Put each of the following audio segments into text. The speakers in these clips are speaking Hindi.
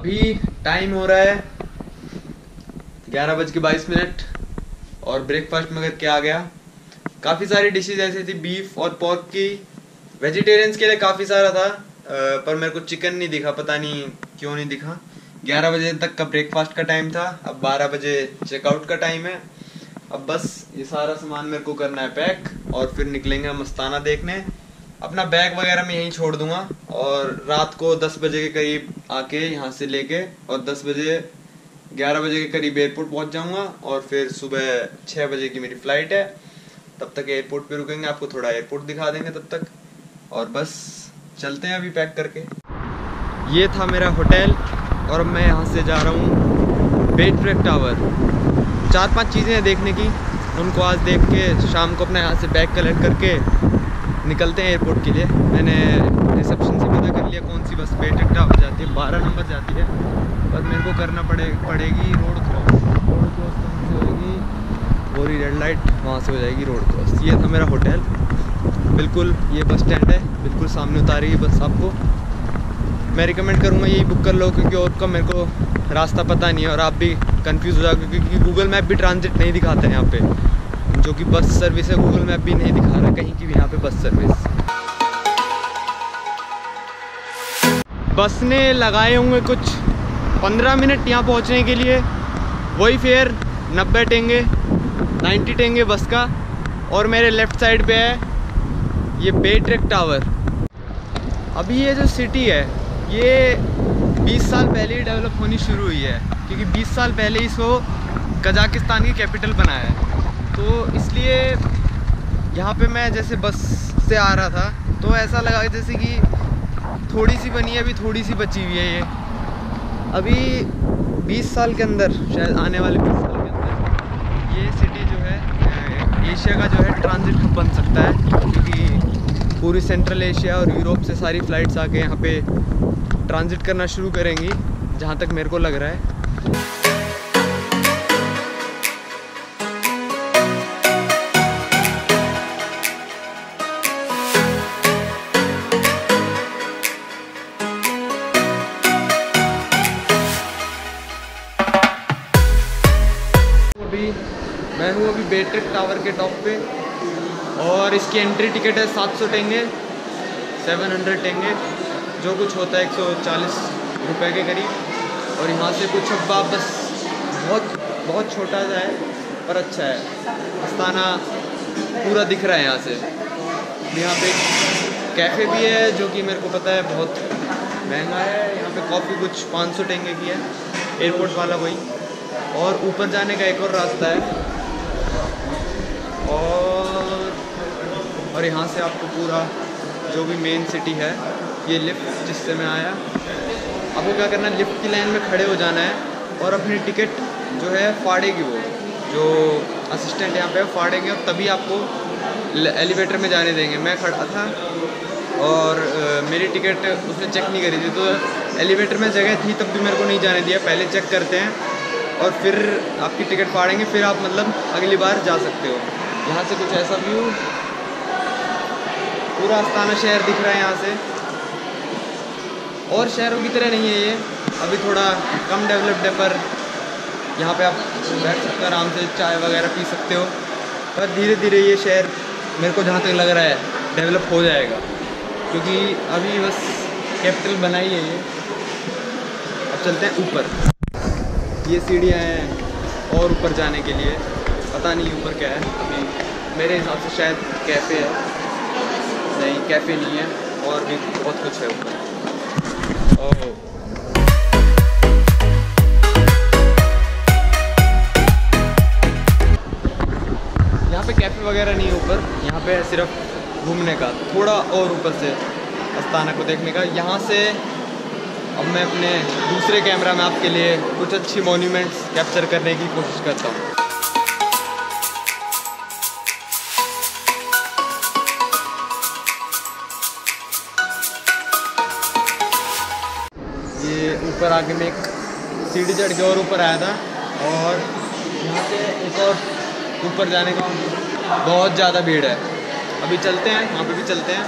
अभी टाइम हो रहा है ग्यारह बज के बाईस मिनट और ब्रेकफास्ट में करके आ गया? काफ़ी सारी डिशेज ऐसी थी बीफ और पोर्क की। वेजिटेरियंस के लिए काफ़ी सारा था पर मेरे को चिकन नहीं दिखा, पता नहीं क्यों नहीं दिखा। ग्यारह बजे तक का ब्रेकफास्ट का टाइम था, अब बारह बजे चेकआउट का टाइम है। अब बस ये सारा सामान मेरे को करना है पैक और फिर निकलेंगे मस्ताना देखने। अपना बैग वगैरह मैं यहीं छोड़ दूँगा। और रात को दस बजे के करीब आके यहाँ से लेके और दस बजे, ग्यारह बजे के करीब एयरपोर्ट पहुँच जाऊँगा और फिर सुबह छः बजे की मेरी फ़्लाइट है। तब तक एयरपोर्ट पे रुकेंगे, आपको थोड़ा एयरपोर्ट दिखा देंगे तब तक। और बस, चलते हैं अभी पैक करके। ये था मेरा होटल और मैं यहाँ से जा रहा हूँ बेट ट्रेक टावर चार पाँच चीज़ें हैं देखने की, उनको आज देख के शाम को अपना यहाँ से बैग कलेक्ट करके निकलते हैं एयरपोर्ट के लिए। मैंने रिसेप्शन से पता कर लिया कौन सी बस बेट ट्रेक टावर जाती है। बारह नंबर जाती है। पर मेरे को करना पड़े, पड़ेगी रोड क्रॉस रोड क्रॉस कहाँ से होगी? बोरी रेड लाइट वहाँ से हो जाएगी रोड क्रॉस ये था मेरा होटल बिल्कुल, ये बस स्टैंड है। बिल्कुल सामने उतारेगी बस आपको। मैं रिकमेंड करूँगा यही बुक कर लो, क्योंकि और का मेरे को रास्ता पता नहीं है और आप भी कंफ्यूज हो जाओगे, क्योंकि गूगल मैप भी ट्रांजिट नहीं दिखाते हैं यहाँ पे। जो कि बस सर्विस है गूगल मैप भी नहीं दिखा रहा कहीं की भी यहाँ पे बस सर्विस बस ने लगाए होंगे कुछ पंद्रह मिनट यहाँ पहुँचने के लिए। वही फेयर नब्बे टेंगे, नाइन्टी टेंगे बस का। और मेरे लेफ़्ट साइड पे है ये बे ट्रेक टावर अभी ये जो सिटी है, ये 20 साल पहले ही डेवलप होनी शुरू हुई है। क्योंकि 20 साल पहले इसको कजाकिस्तान की कैपिटल बनाया है। तो इसलिए यहाँ पे मैं जैसे बस से आ रहा था तो ऐसा लगा जैसे कि थोड़ी सी बनी है, अभी थोड़ी सी बची हुई है ये। अभी 20 साल के अंदर, शायद आने वाले 20 साल के अंदर, ये सिटी जो है एशिया का जो है ट्रांजिट हब बन सकता है। क्योंकि पूरी सेंट्रल एशिया और यूरोप से सारी फ़्लाइट्स आके यहाँ पे ट्रांजिट करना शुरू करेंगी, जहाँ तक मेरे को लग रहा है। बेट्रिक टावर के टॉप पे। और इसकी एंट्री टिकट है सात सौ टेंगे सेवन हंड्रेड टेंगे जो कुछ होता है एक सौ चालीस रुपये के करीब। और यहाँ से कुछ अब वापस, बहुत बहुत छोटा सा है, पर अच्छा है। अस्ताना पूरा दिख रहा है यहाँ से। यहाँ पे कैफ़े भी है, जो कि मेरे को पता है बहुत महँगा है। यहाँ पे कॉफ़ी कुछ पाँच सौ टेंगे की है एयरपोर्ट वाला वही। और ऊपर जाने का एक और रास्ता है। और और यहाँ से आपको पूरा जो भी मेन सिटी है, ये लिफ्ट जिससे मैं आया। आपको क्या करना है लिफ्ट की लाइन में खड़े हो जाना है और अपनी टिकट जो है फाड़ेगी वो। जो असिस्टेंट यहाँ पे फाड़ेंगे और तभी आपको एलिवेटर में जाने देंगे। मैं खड़ा था और मेरी टिकट उसने चेक नहीं करी थी। तो एलिवेटर में जगह थी तब भी मेरे को नहीं जाने दिया। पहले चेक करते हैं और फिर आपकी टिकट फाड़ेंगे, फिर आप मतलब अगली बार जा सकते हो। यहाँ से कुछ ऐसा व्यू? पूरा अस्ताना शहर दिख रहा है यहाँ से। और शहरों की तरह नहीं है ये। अभी थोड़ा कम डेवलप्ड है, पर यहाँ पे आप बैठ सकते हो, आराम से चाय वगैरह पी सकते हो। पर धीरे धीरे ये शहर मेरे को जहाँ तक लग रहा है, डेवलप हो जाएगा। क्योंकि अभी बस कैपिटल बनाई है ये। अब चलते हैं ऊपर। ये सीढ़ियाँ हैं और ऊपर जाने के लिए। पता नहीं ऊपर क्या है, अभी मेरे हिसाब से शायद कैफ़े है। नहीं, कैफ़े नहीं है और भी बहुत कुछ है ऊपर। यहाँ पे कैफ़े वगैरह नहीं है ऊपर। यहाँ पे सिर्फ़ घूमने का, थोड़ा और ऊपर से अस्ताना को देखने का। यहाँ से अब मैं अपने दूसरे कैमरा में आपके लिए कुछ अच्छी मोन्यूमेंट्स कैप्चर करने की कोशिश करता हूँ। ऊपर आके मैं एक सीढ़ी चढ़ के और ऊपर आया था। और यहाँ से एक और ऊपर जाने का बहुत ज़्यादा भीड़ है। अभी चलते हैं वहाँ पे भी चलते हैं।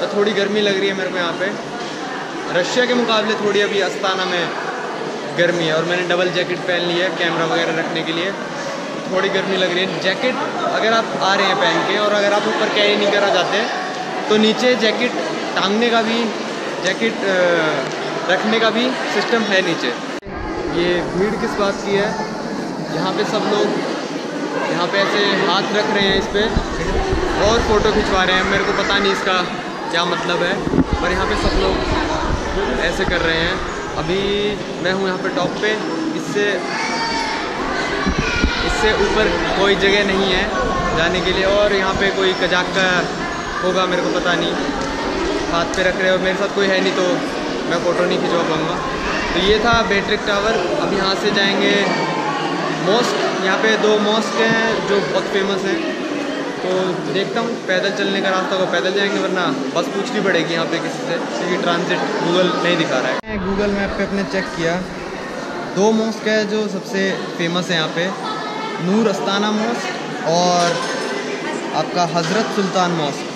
तो थोड़ी गर्मी लग रही है मेरे को यहाँ पे। रशिया के मुकाबले थोड़ी अभी अस्ताना में गर्मी है और मैंने डबल जैकेट पहन ली है कैमरा वगैरह रखने के लिए। थोड़ी गर्मी लग रही है। जैकेट अगर आप आ रहे हैं पहन के और अगर आप ऊपर कैरी नहीं करा जाते तो नीचे जैकेट टांगने का भी जैकेट रखने का भी सिस्टम है नीचे। ये भीड़ किस बात की है? यहाँ पे सब लोग, यहाँ पे ऐसे हाथ रख रहे हैं इस पर और फ़ोटो खिंचवा रहे हैं। मेरे को पता नहीं इसका क्या मतलब है, पर यहाँ पे सब लोग ऐसे कर रहे हैं। अभी मैं हूँ यहाँ पे टॉप पे। इससे इससे ऊपर कोई जगह नहीं है जाने के लिए। और यहाँ पे कोई कजाक का होगा, मेरे को पता नहीं। हाथ पे रख रहे हो। मेरे साथ कोई है नहीं तो मैं फ़ोटो नहीं खिंचवा पाऊँगा। तो ये था बेट्रिक टावर अब यहाँ से जाएँगे मॉस्क यहाँ पे दो मॉस्क हैं जो बहुत फ़ेमस हैं। तो देखता हूँ, पैदल चलने का रास्ता को पैदल जाएँगे, वरना बस पूछनी पड़ेगी यहाँ पे किसी से, क्योंकि ट्रांजिट गूगल नहीं दिखा रहा है। गूगल मैप पे अपने चेक किया। दो मॉस्क है जो सबसे फ़ेमस है यहाँ पे। नूर अस्ताना मॉस्क और आपका हज़रत सुल्तान मॉस्क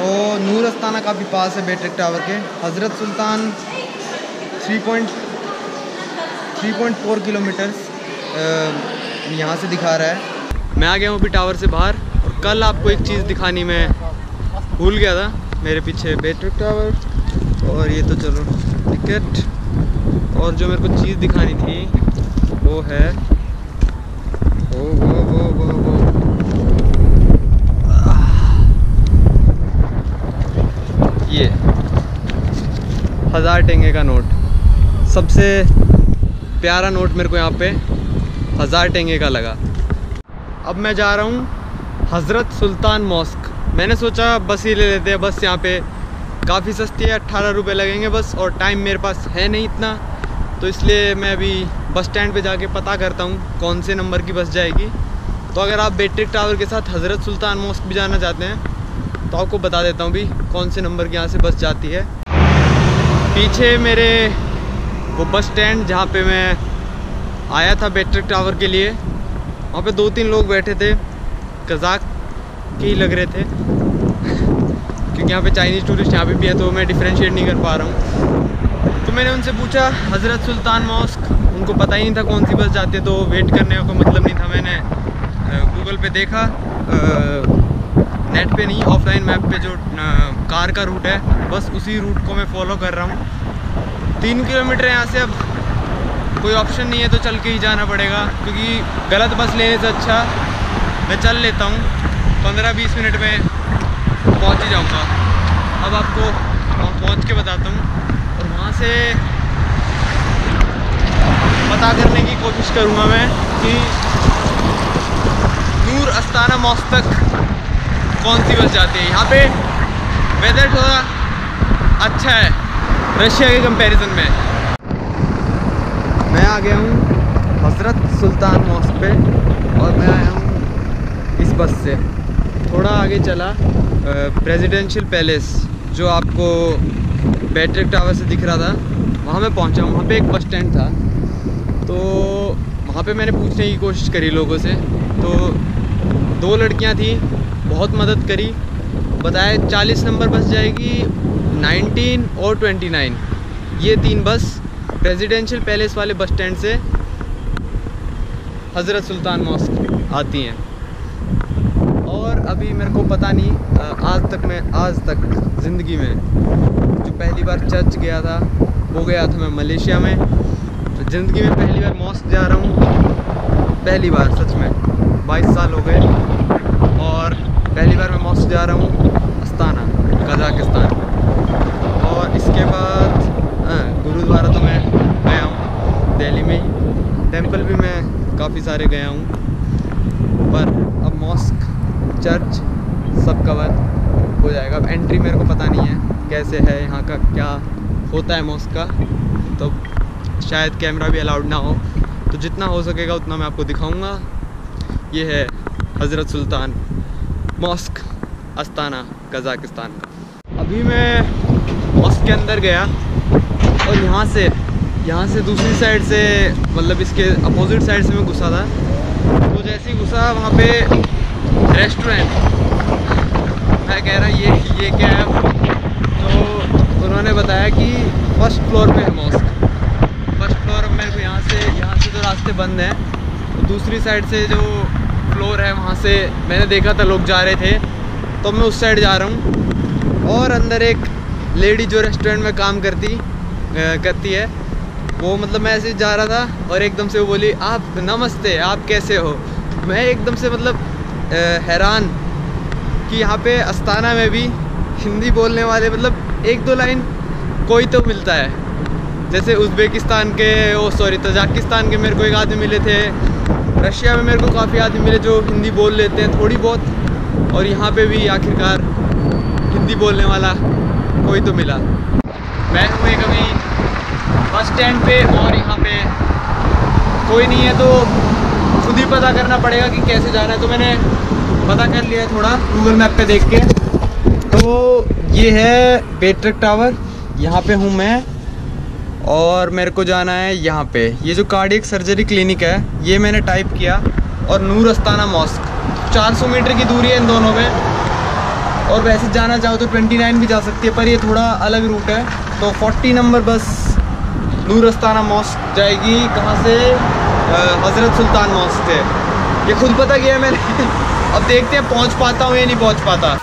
तो नूर अस्ताना काफ़ी पास है बेट्रिक टावर के। Hazrat Sultan three point three point four kilometers यहाँ से दिखा रहा है। मैं आ गया हूँ अभी टावर से बाहर और कल आपको एक चीज़ दिखानी मैं भूल गया था, मेरे पीछे बेट्रिक टावर और ये तो चलो टिकट और जो मेरे को चीज़ दिखानी थी, वो है वो वो वो वो वो ये हज़ार टेंगे का नोट। सबसे प्यारा नोट मेरे को यहाँ पे हज़ार टेंगे का लगा। अब मैं जा रहा हूँ हज़रत सुल्तान मॉस्क। मैंने सोचा बस ही ले लेते हैं, बस यहाँ पे काफ़ी सस्ती है, अट्ठारह रुपये लगेंगे बस और टाइम मेरे पास है नहीं इतना। तो इसलिए मैं अभी बस स्टैंड पे जाके पता करता हूँ कौन से नंबर की बस जाएगी। तो अगर आप बेट्रिक टावर के साथ हज़रत सुल्तान मॉस्क भी जाना चाहते हैं तो आपको बता देता हूँ भी कौन से नंबर के यहाँ से बस जाती है। पीछे मेरे वो बस स्टैंड जहाँ पे मैं आया था बैट्रिक टावर के लिए, वहाँ पे दो तीन लोग बैठे थे, कजाक के ही लग रहे थे। क्योंकि यहाँ पे चाइनीज़ टूरिस्ट यहाँ पे भी है तो मैं डिफ्रेंशिएट नहीं कर पा रहा हूँ। तो मैंने उनसे पूछा, हज़रत सुल्तान मॉस्क, उनको पता ही नहीं था कौन सी बस जाती है तो वेट करने का मतलब नहीं था मैंने गूगल पे देखा नेट पे नहीं ऑफलाइन मैप पे जो कार का रूट है, बस उसी रूट को मैं फॉलो कर रहा हूँ। तीन किलोमीटर यहाँ से, अब कोई ऑप्शन नहीं है तो चल के ही जाना पड़ेगा, क्योंकि गलत बस लेने से अच्छा मैं चल लेता हूँ। पंद्रह बीस मिनट में पहुँच ही जाऊँगा। अब आपको पहुँच के बताता हूँ। और वहाँ से पता करने की कोशिश करूँगा मैं कि नूर अस्ताना मॉस तक कौन सी बस जाती है? यहाँ पे वेदर थोड़ा अच्छा है, रशिया के कंपैरिजन में। मैं आ गया हूँ हज़रत सुल्तान मॉस्क पे और मैं आया हूँ इस बस से। थोड़ा आगे चला प्रेसिडेंशियल पैलेस जो आपको बैट्रिक टावर से दिख रहा था, वहाँ मैं पहुँचा वहाँ पे एक बस स्टैंड था। तो वहाँ पे मैंने पूछने की कोशिश करी लोगों से। तो दो लड़कियाँ थी बहुत मदद करी। बताया 40 नंबर बस जाएगी 19 और 29 ये तीन बस प्रेसिडेंशियल पैलेस वाले बस स्टैंड से हज़रत सुल्तान मॉस्क आती हैं। और अभी मेरे को पता नहीं आज तक मैं, आज तक ज़िंदगी में जो पहली बार चर्च गया था, वो गया था मैं मलेशिया में। तो ज़िंदगी में पहली बार मॉस्क जा रहा हूँ। पहली बार, सच में। 22 साल हो गए। और पहली बार मैं मॉस्क जा रहा हूँ, अस्ताना, कजाकिस्तान। और इसके बाद गुरुद्वारा तो मैं गया हूँ, दिल्ली में ही। टेंपल भी मैं काफ़ी सारे गया हूँ। पर अब मॉस्क, चर्च, सब कवर हो जाएगा। अब एंट्री मेरे को पता नहीं है, कैसे है, यहाँ का क्या होता है मॉस्क का। तो शायद कैमरा भी अलाउड ना हो। तो जितना हो सकेगा, उतना मैं आपको दिखाऊँगा। ये है हज़रत सुल्तान। Mask, Astana, Kazakhstan. का अभी मैं मॉस्क के अंदर गया और यहाँ से यहाँ से दूसरी साइड से मतलब इसके अपोजिट साइड से मैं घुसा था। तो जैसे ही घुसा, वहाँ पे रेस्टोरेंट मैं कह रहा, ये ये क्या है? तो उन्होंने बताया कि फ़र्स्ट फ्लोर पे है मॉस्क फ़र्स्ट फ्लोर मेरे को यहाँ से बंद है। तो दूसरी साइड से जो फ्लोर है, वहाँ से मैंने देखा था लोग जा रहे थे। तो मैं उस साइड जा रहा हूँ और अंदर एक लेडी जो रेस्टोरेंट में काम करती करती है, वो मतलब मैं ऐसे जा रहा था और एकदम से वो बोली, आप नमस्ते, आप कैसे हो? मैं एकदम से मतलब हैरान कि यहाँ पे अस्ताना में भी हिंदी बोलने वाले मतलब एक दो लाइन कोई तो मिलता है। जैसे उज़्बेकिस्तान के, ओ, सॉरी, तजाकिस्तान के मेरे को एक आदमी मिले थे रशिया में मेरे को काफ़ी आदमी मिले जो हिंदी बोल लेते हैं थोड़ी बहुत, और यहाँ पे भी आखिरकार हिंदी बोलने वाला कोई तो मिला। मैं हूँ एक अभी बस स्टैंड पे और यहाँ पे कोई नहीं है तो खुद ही पता करना पड़ेगा कि कैसे जाना है। तो मैंने पता कर लिया है थोड़ा गूगल मैप पे देख के। तो ये है बेट्रक टावर यहाँ पे हूँ मैं। और मेरे को जाना है यहाँ पे। ये जो कार्डियक सर्जरी क्लिनिक है, ये मैंने टाइप किया और नूर अस्ताना मॉस्क 400 मीटर की दूरी है इन दोनों में। और वैसे जाना चाहो तो 29 भी जा सकती है, पर ये थोड़ा अलग रूट है। तो 40 नंबर बस नूर अस्ताना मॉस्क जाएगी कहाँ से? हज़रत सुल्तान मॉस्क से। ये खुद पता किया मैंने। अब देखते हैं पहुँच पाता हूँ या नहीं पहुँच पाता।